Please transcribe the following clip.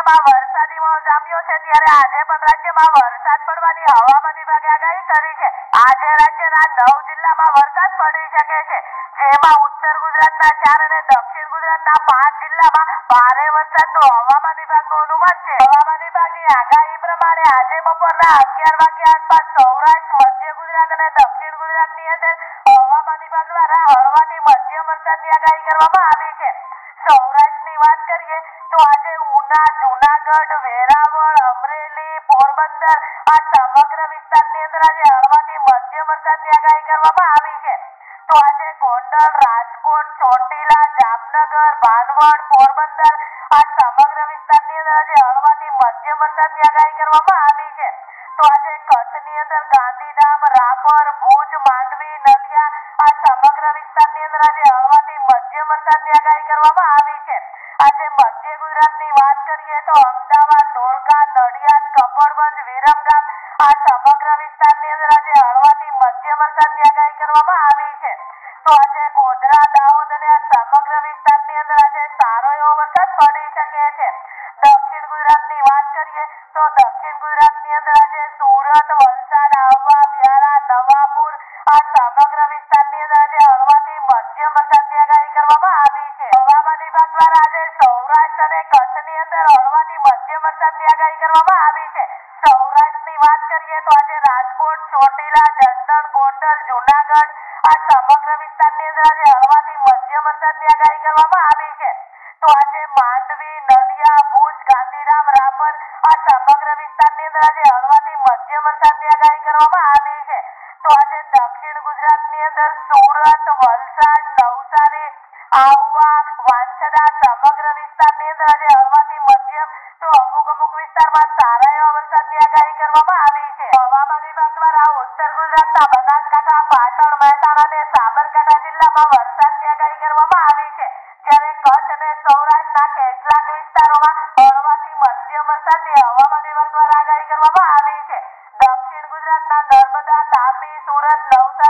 રાજ્યમાં વરસાદી માહોલ જામ્યો છે ત્યારે આજે પણ રાજ્યમાં વરસાદ પડવાની હવામાન વિભાગે આગાહી કરી છે. આજે રાજ્યના નવ જિલ્લામાં વરસાદ પડી શકે છે. જેમાં ઉત્તર ગુજરાતના ચાર અને દક્ષિણ ગુજરાતના પાંચ જિલ્લામાં ભારે વરસાદનું હવામાન વિભાગનું અનુમાન છે. હવામાન વિભાગની આગાહી પ્રમાણે આજે બપોરના અગિયાર વાગ્યા આસપાસ સૌરાષ્ટ્ર, મધ્ય ગુજરાત અને દક્ષિણ ગુજરાતની અંદર હવામાન વિભાગ દ્વારા હળવાથી મધ્યમ વરસાદની આગાહી કરવામાં આવી છે. સૌરાષ્ટ્રની વાત કરીએ તો આજે ઉના જુનાગઢ વેરાવળ અમરેલી, પોરબંદર આ સમગ્ર વિસ્તારની અંદર આજે હળવાથી મધ્યમ વરસાદની આગાહી કરવામાં આવી છે. તો આજે ગોંડલ, રાજકોટ, ચોટીલા, જામનગર, ભાનવડ, પોરબંદર આ સમગ્ર વિસ્તારની અંદર આજે હળવાથી મધ્યમ વરસાદની આગાહી કરવામાં આવી છે. તો આજે કચ્છની અંદર ગાંધીધામ, રાપર, ભુજ, માંડવી, નલિયા આ સમગ્ર વિસ્તારની અંદર આજે હળવાથી મધ્યમ વરસાદની આગાહી કરવામાં આવી છે. આજે મધ્ય ગુજરાતની વાત કરીએ તો અમદાવાદ, ધોળકા, નડિયાદ કપડવંજ વિરમગામ આ સમગ્ર વિસ્તારની અંદર આજે હળવાથી મધ્ય વરસાદની આગાહી કરવામાં આવી છે. તો આજે ગોધરા, દાહોદ અને આ સમગ્ર વિસ્તારની અંદર આજે સારો એવો વરસાદ પડી શકે છે. દક્ષિણ ગુજરાતની વાત કરીએ તો દક્ષિણ ગુજરાતની અંદર આજે સુરત, વલસાડ આહવા વ્યારા નવાપુર. આ સમગ્ર વિસ્તારની અંદર આજે હળવાથી મધ્યમ વરસાદની આગાહી કરવામાં આવી છે. હવામાન વિભાગ દ્વારા આજે સૌરાષ્ટ્ર અને કચ્છની અંદર હળવાથી મધ્યમ વરસાદની આગાહી કરવામાં આવી છે. સૌરાષ્ટ્રની વાત કરીએ તો આજે રાજકોટ, ચોટીલા, જસદણ, ગોંડલ, જુનાગઢ આ સમગ્ર વિસ્તારની અંદર આજે હળવાથી મધ્યમ વરસાદની આગાહી કરવામાં આવી છે. તો આજે માંડવી, નલિયા, ભુજ, ગાંધીધામ, રાપર આ સમગ્ર વિસ્તારની અંદર આજે હળવાથી મધ્યમ વરસાદની આગાહી કરવામાં છે. તો આજે દક્ષિણ ગુજરાતની અંદર સુરત, વલસાડ, નવસારી, આહવા, વાંસદા સમગ્ર વિસ્તારની અંદર આજે હળવાથી મધ્યમ તો અમુક અમુક વિસ્તારમાં સારા એવા વરસાદની આગાહી કરવામાં આવી છે. હવામાન વિભાગ દ્વારા ઉત્તર ગુજરાતના બનાસકાંઠા, પાટણ, મહેસાણા અને સાબરકાંઠા જિલ્લામાં વરસાદની આગાહી કરવામાં આવી છે. જ્યારે કચ્છ અને સૌરાષ્ટ્રના કેટલાક વિસ્તારોમાં હળવાથી મધ્યમ વરસાદની હવામાન વિભાગ દ્વારા આગાહી કરવામાં આવી ગુજરાતના નર્મદા તાપી સુરત નવસારી